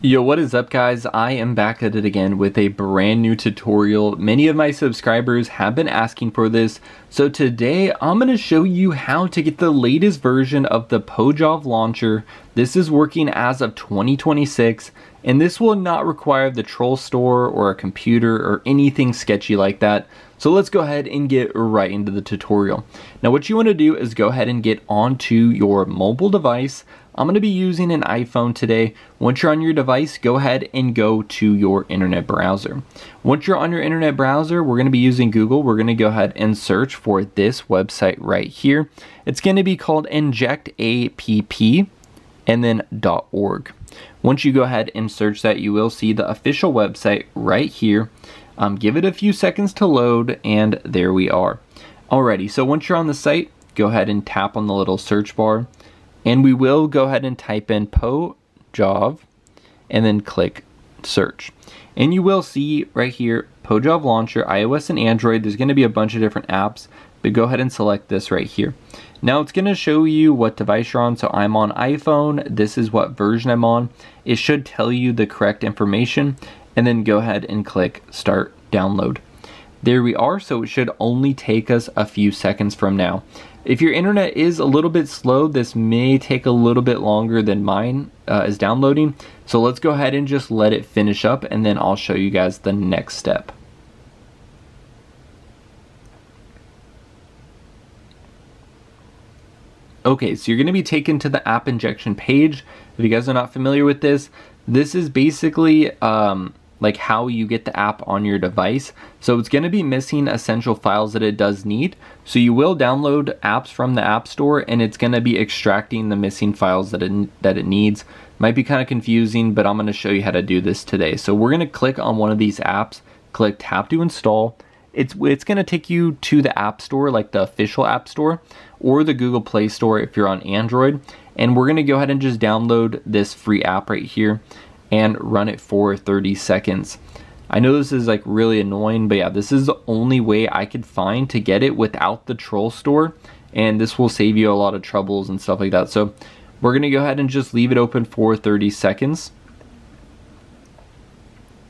Yo, what is up guys? I am back at it again with a brand new tutorial. Many of my subscribers have been asking for this, so today I'm going to show you how to get the latest version of the Pojav launcher. This is working as of 2026, and this will not require the TrollStore or a computer or anything sketchy like that. So let's go ahead and get right into the tutorial. Now what you want to do is go ahead and get onto your mobile device. I'm going to be using an iPhone today. Once you're on your device, go ahead and go to your internet browser. Once you're on your internet browser, we're going to be using Google. We're going to go ahead and search for this website right here. It's going to be called injectapp and then .org. Once you go ahead and search that, you will see the official website right here. Um, give it a few seconds to load and there we are. Alrighty, so once you're on the site, go ahead and tap on the little search bar and we will go ahead and type in Pojav and then click search. And you will see right here, Pojav Launcher, iOS and Android. There's going to be a bunch of different apps, but go ahead and select this right here. Now it's going to show you what device you're on. So I'm on iPhone. This is what version I'm on. It should tell you the correct information and then go ahead and click start download. There we are, so it should only take us a few seconds from now. If your internet is a little bit slow, this may take a little bit longer than mine uh, is downloading. So let's go ahead and just let it finish up and then I'll show you guys the next step. Okay, so you're going to be taken to the app injection page. If you guys are not familiar with this, this is basically um, like how you get the app on your device. So it's going to be missing essential files that it does need. So you will download apps from the App Store and it's going to be extracting the missing files that it, that it needs. Might be kind of confusing, but I'm going to show you how to do this today. So we're going to click on one of these apps, click tap to install. It's, it's going to take you to the App Store, like the official App Store, or the Google Play Store if you're on Android. And we're going to go ahead and just download this free app right here and run it for 30 seconds. I know this is like really annoying, but yeah, this is the only way I could find to get it without the TrollStore. And this will save you a lot of troubles and stuff like that. So we're gonna go ahead and just leave it open for 30 seconds.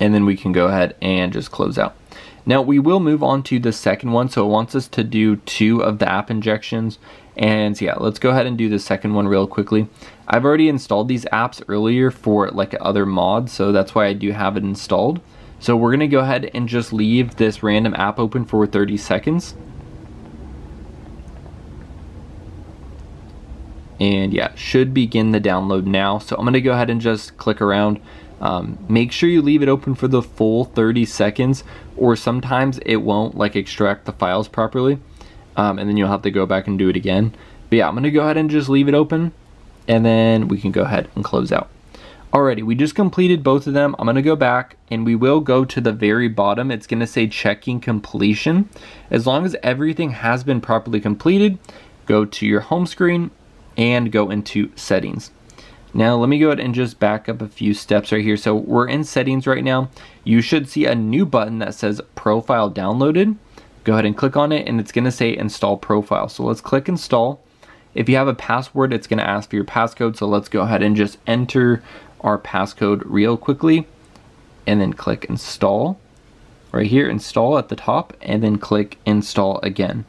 And then we can go ahead and just close out. Now we will move on to the second one. So it wants us to do two of the app injections. And yeah, let's go ahead and do the second one real quickly. I've already installed these apps earlier for like other mods, so that's why I do have it installed. So we're gonna go ahead and just leave this random app open for 30 seconds. And yeah, should begin the download now. So I'm gonna go ahead and just click around. Um, make sure you leave it open for the full 30 seconds or sometimes it won't like extract the files properly um, and then you'll have to go back and do it again. But yeah, I'm gonna go ahead and just leave it open and then we can go ahead and close out. Alrighty, we just completed both of them. I'm gonna go back and we will go to the very bottom. It's gonna say checking completion. As long as everything has been properly completed, go to your home screen and go into settings. Now let me go ahead and just back up a few steps right here. So we're in settings right now. You should see a new button that says profile downloaded go ahead and click on it and it's going to say install profile. So let's click install. If you have a password, it's going to ask for your passcode. So let's go ahead and just enter our passcode real quickly and then click install. Right here, install at the top and then click install again.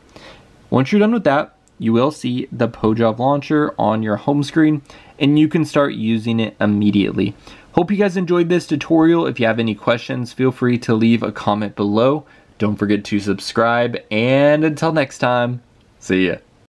Once you're done with that, you will see the Pojav launcher on your home screen and you can start using it immediately. Hope you guys enjoyed this tutorial. If you have any questions, feel free to leave a comment below. Don't forget to subscribe, and until next time, see ya.